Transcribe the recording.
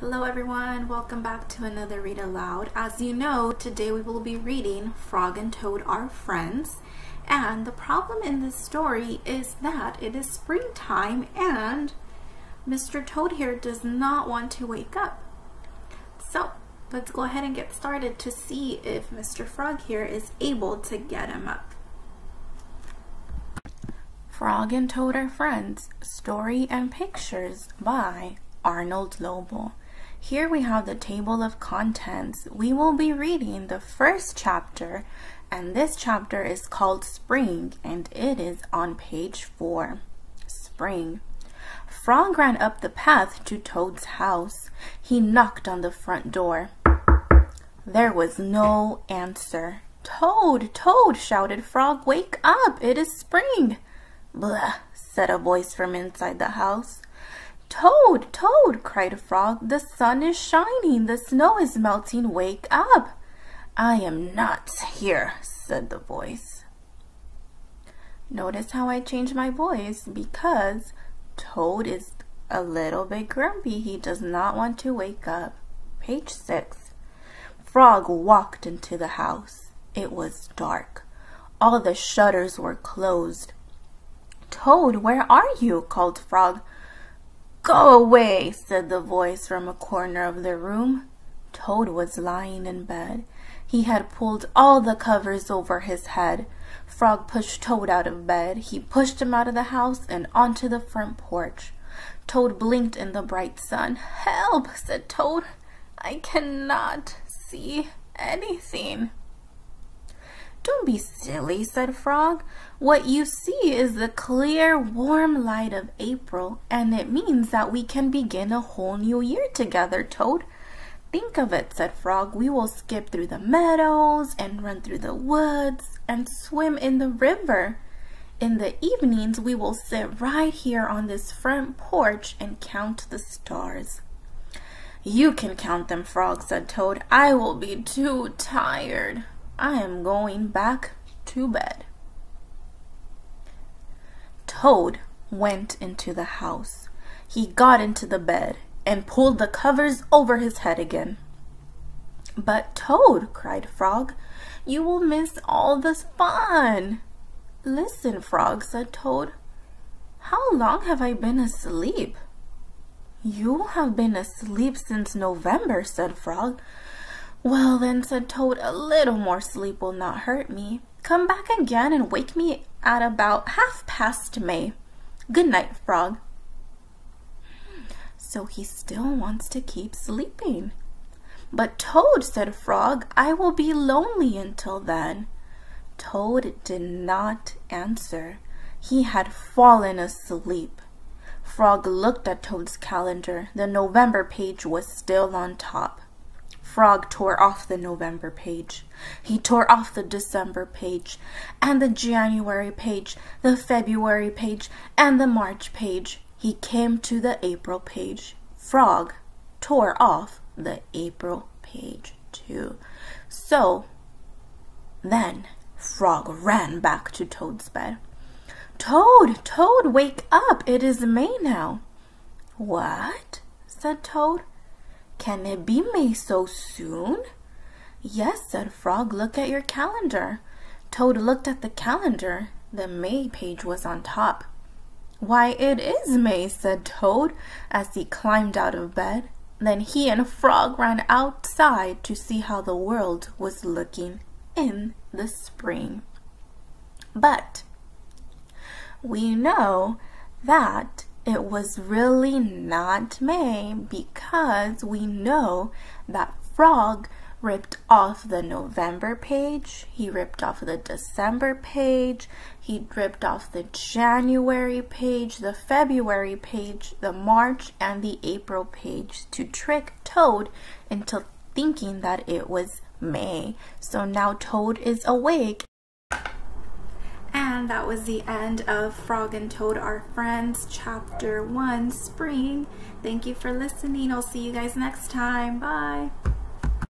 Hello everyone, welcome back to another Read Aloud. As you know, today we will be reading Frog and Toad Are Friends. And the problem in this story is that it is springtime and Mr. Toad here does not want to wake up. So let's go ahead and get started to see if Mr. Frog here is able to get him up. Frog and Toad Are Friends, Story and Pictures by Arnold Lobel. Here we have the table of contents. We will be reading the first chapter, and this chapter is called Spring, and it is on page 4. Spring. Frog ran up the path to Toad's house. He knocked on the front door. There was no answer. Toad, Toad, shouted Frog, wake up, it is spring. Blah, said a voice from inside the house. Toad, Toad, cried Frog, the sun is shining, the snow is melting, wake up. I am not here, said the voice. Notice how I changed my voice because Toad is a little bit grumpy. He does not want to wake up. Page 6. Frog walked into the house. It was dark. All the shutters were closed. Toad, where are you? called Frog. Go away, said the voice from a corner of the room. Toad was lying in bed. He had pulled all the covers over his head. Frog pushed Toad out of bed. He pushed him out of the house and onto the front porch. Toad blinked in the bright sun. Help, said Toad. I cannot see anything. Don't be silly, said Frog. What you see is the clear, warm light of April, and it means that we can begin a whole new year together, Toad. Think of it, said Frog. We will skip through the meadows and run through the woods and swim in the river. In the evenings, we will sit right here on this front porch and count the stars. You can count them, Frog, said Toad. I will be too tired. I am going back to bed. Toad went into the house. He got into the bed and pulled the covers over his head again. But Toad, cried Frog, you will miss all the fun. Listen, Frog, said Toad. How long have I been asleep? You have been asleep since November, said Frog. Well then, said Toad, a little more sleep will not hurt me. Come back again and wake me at about half past May. Good night, Frog. So he still wants to keep sleeping. But Toad, said Frog, I will be lonely until then. Toad did not answer. He had fallen asleep. Frog looked at Toad's calendar. The November page was still on top. Frog tore off the November page. He tore off the December page, and the January page, the February page, and the March page. He came to the April page. Frog tore off the April page too. So then Frog ran back to Toad's bed. Toad, Toad, wake up! It is May now. What? said Toad. Can it be May so soon? Yes, said Frog, look at your calendar. Toad looked at the calendar. The May page was on top. Why, it is May, said Toad as he climbed out of bed. Then he and Frog ran outside to see how the world was looking in the spring. But we know that it was really not May because we know that Frog ripped off the November page, he ripped off the December page, he ripped off the January page, the February page, the March, and the April page to trick Toad into thinking that it was May. So now Toad is awake and that was the end of Frog and Toad Are Friends, Chapter 1, Spring. Thank you for listening. I'll see you guys next time. Bye.